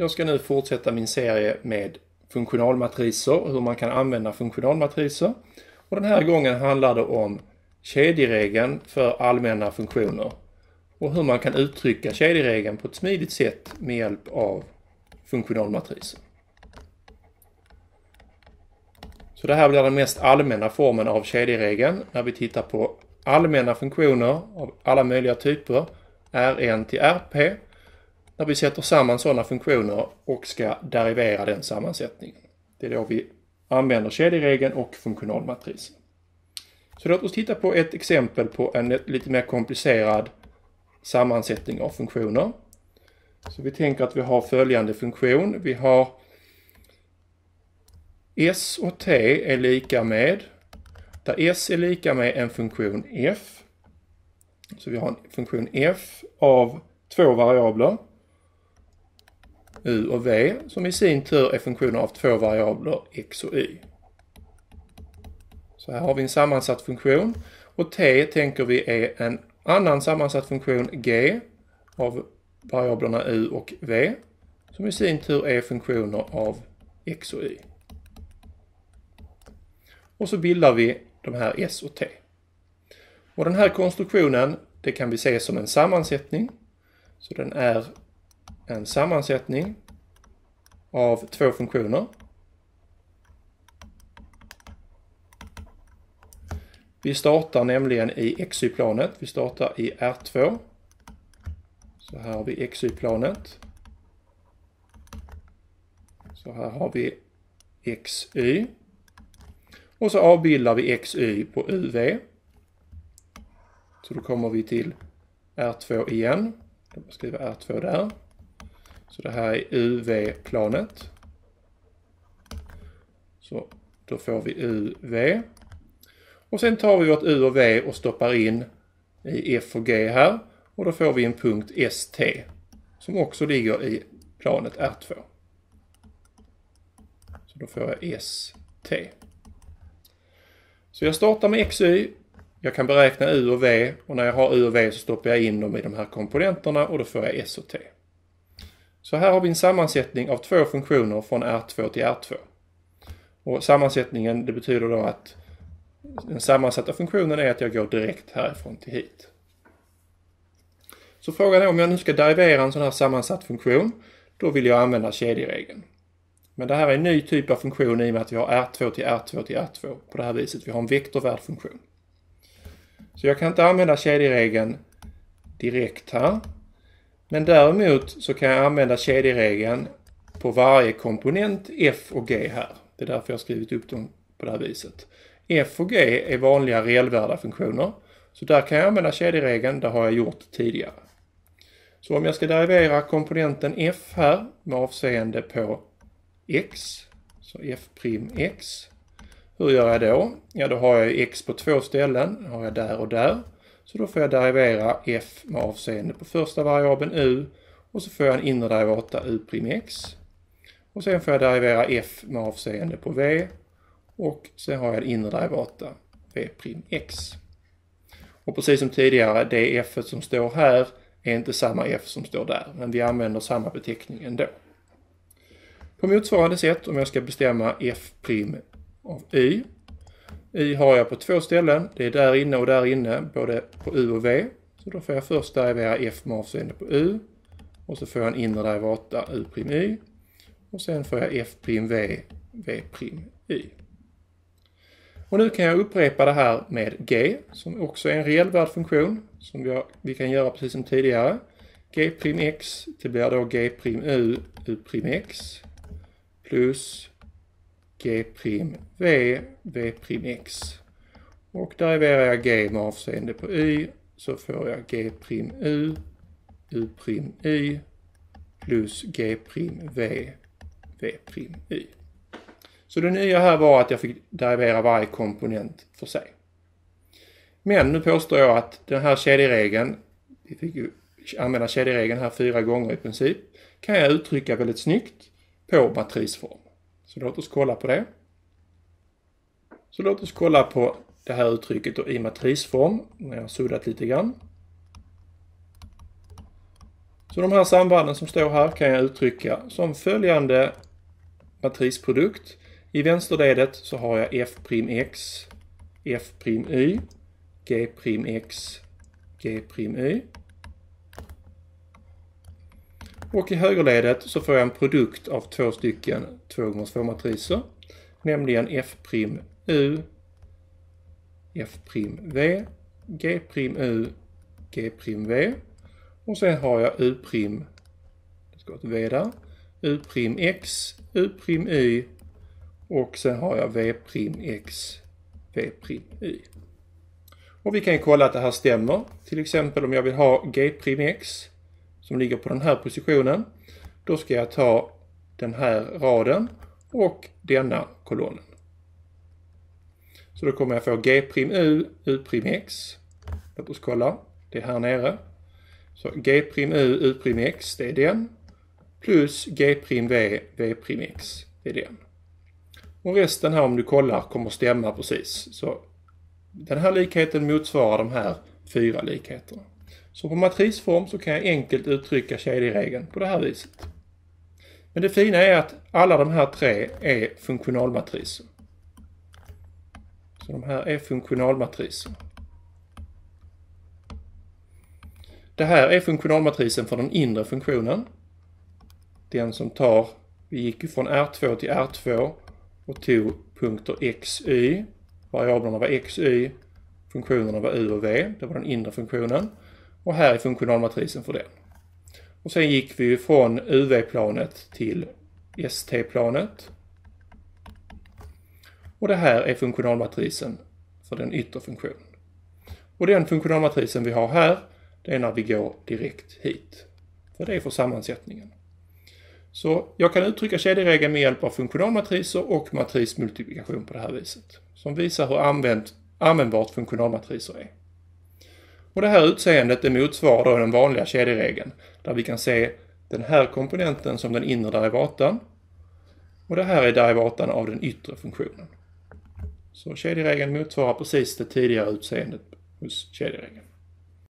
Jag ska nu fortsätta min serie med funktionalmatriser och hur man kan använda funktionalmatriser. Och den här gången handlar det om kedjeregeln för allmänna funktioner och hur man kan uttrycka kedjeregeln på ett smidigt sätt med hjälp av funktionalmatriser. Så det här blir den mest allmänna formen av kedjeregeln när vi tittar på allmänna funktioner av alla möjliga typer, Rn till Rp, när vi sätter samman sådana funktioner och ska derivera den sammansättningen. Det är då vi använder kedjeregeln och funktionalmatrisen. Så låt oss titta på ett exempel på en lite mer komplicerad sammansättning av funktioner. Så vi tänker att vi har följande funktion. Vi har S och T är lika med, där S är lika med en funktion F. Så vi har en funktion F av två variabler, U och V, som i sin tur är funktioner av två variabler X och Y. Så här har vi en sammansatt funktion och T tänker vi är en annan sammansatt funktion G av variablerna U och V som i sin tur är funktioner av X och Y. Och så bildar vi de här S och T. Och den här konstruktionen, det kan vi se som en sammansättning. Så den är en sammansättning av två funktioner. Vi startar nämligen i XY-planet. Vi startar i R2. Så här har vi XY-planet. Så här har vi XY. Och så avbildar vi XY på UV. Så då kommer vi till R2 igen. Jag skriver R2 där. Så det här är UV-planet. Så då får vi UV. Och sen tar vi vårt U och V och stoppar in i F och G här. Och då får vi en punkt ST som också ligger i planet R2. Så då får jag ST. Så jag startar med XY. Jag kan beräkna U och V och när jag har U och V så stoppar jag in dem i de här komponenterna och då får jag S och T. Så här har vi en sammansättning av två funktioner från R2 till R2. Och sammansättningen det betyder då att den sammansatta funktionen är att jag går direkt härifrån till hit. Så frågan är om jag nu ska derivera en sån här sammansatt funktion, då vill jag använda kedjeregeln. Men det här är en ny typ av funktion i och med att vi har R2 till R2 till R2 på det här viset. Vi har en vektorvärd funktion. Så jag kan inte använda kedjeregeln direkt här. Men däremot så kan jag använda kedjeregeln på varje komponent F och G här. Det är därför jag har skrivit upp dem på det här viset. F och G är vanliga relvärda funktioner. Så där kan jag använda kedjeregeln, det har jag gjort tidigare. Så om jag ska derivera komponenten F här med avseende på X, så F'X. Hur gör jag då? Ja, då har jag X på två ställen, har jag där och där. Så då får jag derivera F med avseende på första variabeln U och så får jag en inre derivata U'X. Och sen får jag derivera F med avseende på V och sen har jag en inre derivata V'X. Och precis som tidigare, det F som står här är inte samma F som står där, men vi använder samma beteckning ändå. På motsvarande sätt om jag ska bestämma F' av Y. Y har jag på två ställen, det är där inne och där inne, både på U och V. Så då får jag först derivera F med avseende på U. Och så får jag en inre derivata U'Y. Och sen får jag F'V, V'Y. Och nu kan jag upprepa det här med G, som också är en reell funktion, som vi, har, vi kan göra precis som tidigare. G'X, det blir då G'U, U'X plus G'V, V'X. Och deriverar jag G med avseende på Y så får jag G'U, U'Y plus G'V, V'Y. Så det nya här var att jag fick derivera varje komponent för sig. Men nu påstår jag att den här kedjeregeln, vi fick ju använda kedjeregeln här fyra gånger i princip, kan jag uttrycka väldigt snyggt på matrisform. Så låt oss kolla på det. Så låt oss kolla på det här uttrycket i matrisform när jag har suddat lite grann. Så de här sambanden som står här kan jag uttrycka som följande matrisprodukt. I vänsterledet så har jag f'x, f'y, g'x, g'y. Och i högerledet så får jag en produkt av två stycken 2x2 matriser, nämligen f'u, f'v, g'u, g'v. Och sen har jag u', det ska ett v där, u'x, u'y och sen har jag v'x, v'y. Och vi kan ju kolla att det här stämmer. Till exempel om jag vill ha g'x som ligger på den här positionen. Då ska jag ta den här raden och denna kolonnen. Så då kommer jag få g'u, u'x. Låt oss kolla. Det är här nere. Så g'u, u'x, det är den. Plus g'v, v'x, det är den. Och resten här om du kollar kommer stämma precis. Så den här likheten motsvarar de här fyra likheterna. Så på matrisform så kan jag enkelt uttrycka kedjeregeln på det här viset. Men det fina är att alla de här tre är funktionalmatriser. Så de här är funktionalmatriser. Det här är funktionalmatrisen för den inre funktionen. Den som tar, vi gick ju från R2 till R2 och tog punkter x, y. Variablerna var x, y, funktionerna var u och v. Det var den inre funktionen. Och här är funktionalmatrisen för den. Och sen gick vi från UV-planet till ST-planet. Och det här är funktionalmatrisen för den yttre funktionen. Och den funktionalmatrisen vi har här, det är när vi går direkt hit. För det är för sammansättningen. Så jag kan uttrycka kedjeregeln med hjälp av funktionalmatriser och matrismultiplikation på det här viset. Som visar hur använt, användbart funktionalmatriser är. Och det här utseendet det motsvarar då den vanliga kedjeregeln där vi kan se den här komponenten som den inre derivatan och det här är derivatan av den yttre funktionen. Så kedjeregeln motsvarar precis det tidigare utseendet hos kedjeregeln.